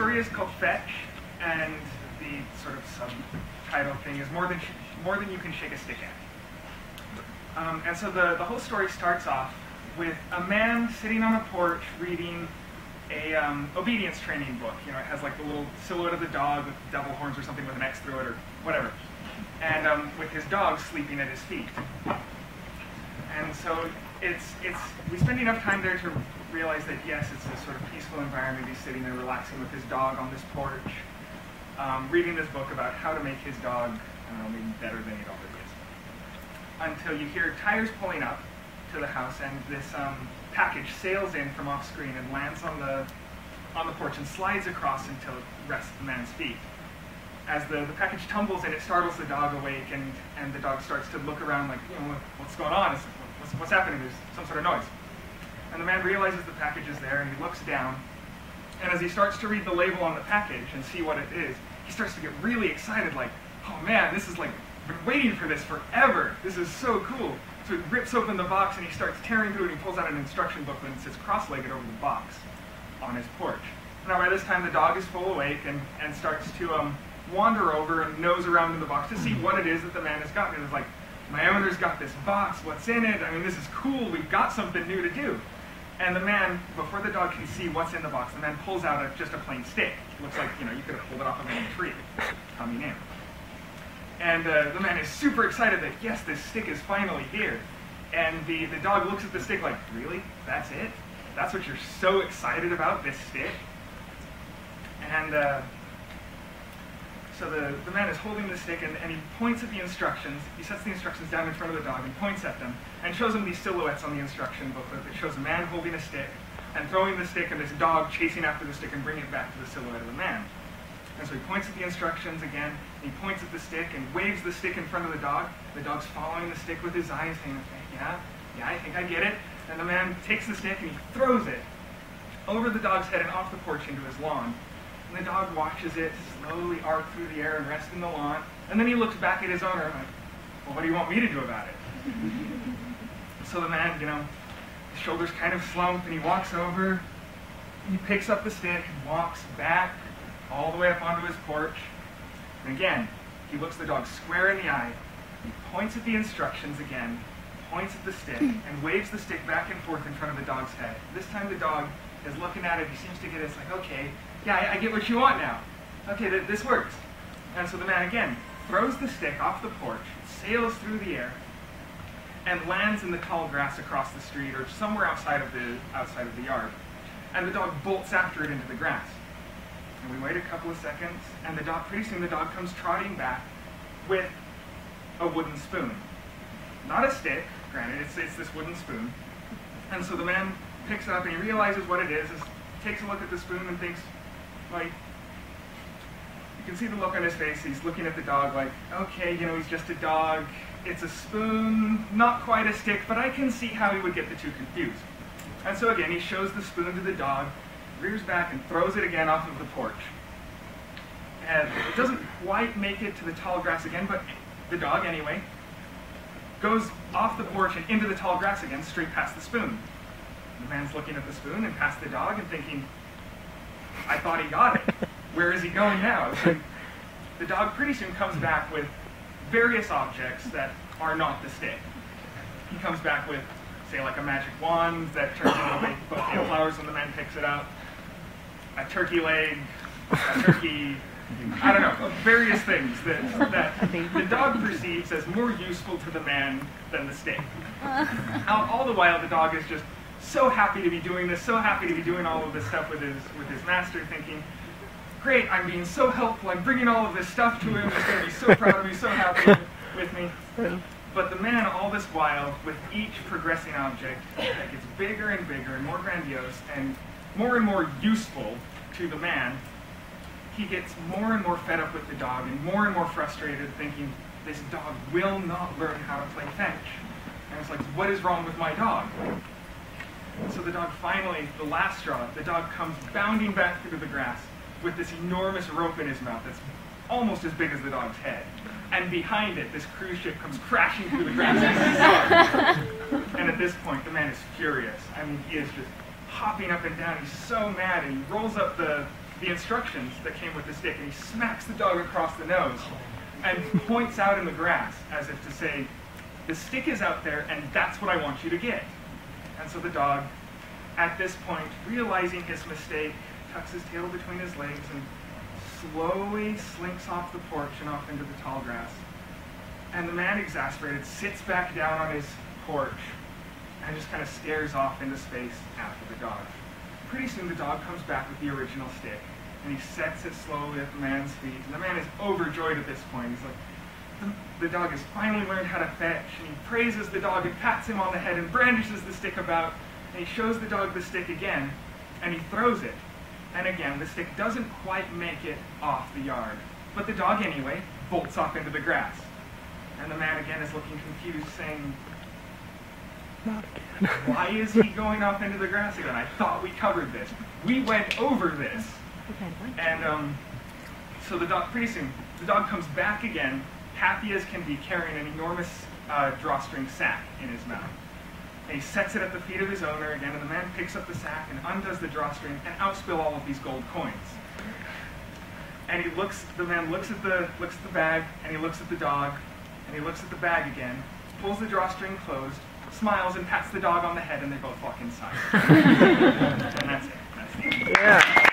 story is called Fetch, and the sort of subtitle thing is more than more than you can shake a stick at. Um, and so the, the whole story starts off with a man sitting on a porch reading a um, obedience training book. You know, it has like the little silhouette of the dog with devil horns or something with an X through it or whatever. And um, with his dog sleeping at his feet. And so it's, it's, we spend enough time there to realize that yes, it's a sort of peaceful environment. He's sitting there relaxing with his dog on this porch, um, reading this book about how to make his dog, know, maybe better than it already is. Until you hear tires pulling up to the house and this um, package sails in from off screen and lands on the on the porch and slides across until it rests at the man's feet. As the, the package tumbles in, it startles the dog awake, and, and the dog starts to look around like, you know, what's going on? What's, what's happening? There's some sort of noise. And the man realizes the package is there, and he looks down, and as he starts to read the label on the package and see what it is, he starts to get really excited, like, oh man, this is like, been waiting for this forever. This is so cool. So he rips open the box and he starts tearing through it and he pulls out an instruction booklet and sits cross-legged over the box on his porch. Now by this time the dog is full awake and, and starts to um, wander over and nose around in the box to see what it is that the man has gotten. And it's like, my owner's got this box, what's in it? I mean, this is cool, we've got something new to do. And the man, before the dog can see what's in the box, the man pulls out a, just a plain stick. It looks like, you know, you could have pulled it off of any tree coming in. And uh, the man is super excited that, yes, this stick is finally here. And the, the dog looks at the stick like, really? That's it? That's what you're so excited about, this stick? And uh, so the, the man is holding the stick and, and he points at the instructions. He sets the instructions down in front of the dog and points at them and shows him these silhouettes on the instruction booklet that shows a man holding a stick and throwing the stick and this dog chasing after the stick and bringing it back to the silhouette of the man. And so he points at the instructions again, and he points at the stick and waves the stick in front of the dog. The dog's following the stick with his eyes, saying, yeah, yeah, I think I get it. And the man takes the stick and he throws it over the dog's head and off the porch into his lawn. And the dog watches it slowly arc through the air and rest in the lawn. And then he looks back at his owner and like, well, what do you want me to do about it? so the man, you know, his shoulders kind of slump and he walks over, he picks up the stick and walks back all the way up onto his porch. And again, he looks the dog square in the eye. He points at the instructions again, points at the stick, and waves the stick back and forth in front of the dog's head. This time the dog is looking at it. He seems to get it. It's like, okay, yeah, I, I get what you want now. Okay, th this works. And so the man again throws the stick off the porch, sails through the air, and lands in the tall grass across the street or somewhere outside of the outside of the yard. And the dog bolts after it into the grass. And we wait a couple of seconds, and the dog, pretty soon the dog comes trotting back with a wooden spoon. Not a stick, granted, it's, it's this wooden spoon. And so the man picks it up and he realizes what it is, is takes a look at the spoon and thinks, like, you can see the look on his face. He's looking at the dog like, okay, you know, he's just a dog. It's a spoon, not quite a stick, but I can see how he would get the two confused. And so again, he shows the spoon to the dog, rears back and throws it again off of the porch. And it doesn't quite make it to the tall grass again, but the dog anyway goes off the porch and into the tall grass again, straight past the spoon. The man's looking at the spoon and past the dog and thinking, I thought he got it. Where is he going now? So the dog pretty soon comes back with various objects that are not the stick. He comes back with, say, like a magic wand that turns into a bouquet of flowers when the man picks it up a turkey leg, a turkey, I don't know, various things that, that the dog perceives as more useful to the man than the stick. All, all the while, the dog is just so happy to be doing this, so happy to be doing all of this stuff with his, with his master, thinking, great, I'm being so helpful, I'm bringing all of this stuff to him, he's going to be so proud of me, so happy with me. But the man, all this while, with each progressing object, that gets bigger and bigger and more grandiose, and more and more useful to the man, he gets more and more fed up with the dog and more and more frustrated, thinking, this dog will not learn how to play fetch. And it's like, what is wrong with my dog? So the dog finally, the last straw, the dog comes bounding back through the grass with this enormous rope in his mouth that's almost as big as the dog's head. And behind it, this cruise ship comes crashing through the grass. and at this point, the man is furious. I mean, he is just hopping up and down. He's so mad, and he rolls up the, the instructions that came with the stick, and he smacks the dog across the nose and points out in the grass as if to say, the stick is out there and that's what I want you to get. And so the dog, at this point, realizing his mistake, tucks his tail between his legs and slowly slinks off the porch and off into the tall grass. And the man, exasperated, sits back down on his porch and just kind of stares off into space after the dog. Pretty soon the dog comes back with the original stick and he sets it slowly at the man's feet. And the man is overjoyed at this point. He's like, the, the dog has finally learned how to fetch. And he praises the dog and pats him on the head and brandishes the stick about. And he shows the dog the stick again and he throws it. And again, the stick doesn't quite make it off the yard. But the dog, anyway, bolts off into the grass. And the man again is looking confused, saying, Not again. Why is he going off into the grass again? I thought we covered this. We went over this. And um, so the dog, pretty soon, the dog comes back again, happy as can be, carrying an enormous uh, drawstring sack in his mouth. And he sets it at the feet of his owner again, and the man picks up the sack and undoes the drawstring and outspill all of these gold coins. And he looks, the man looks at the, looks at the bag, and he looks at the dog, and he looks at the bag again, pulls the drawstring closed, smiles, and pats the dog on the head, and they both walk inside. and that's it. That's the end. Yeah.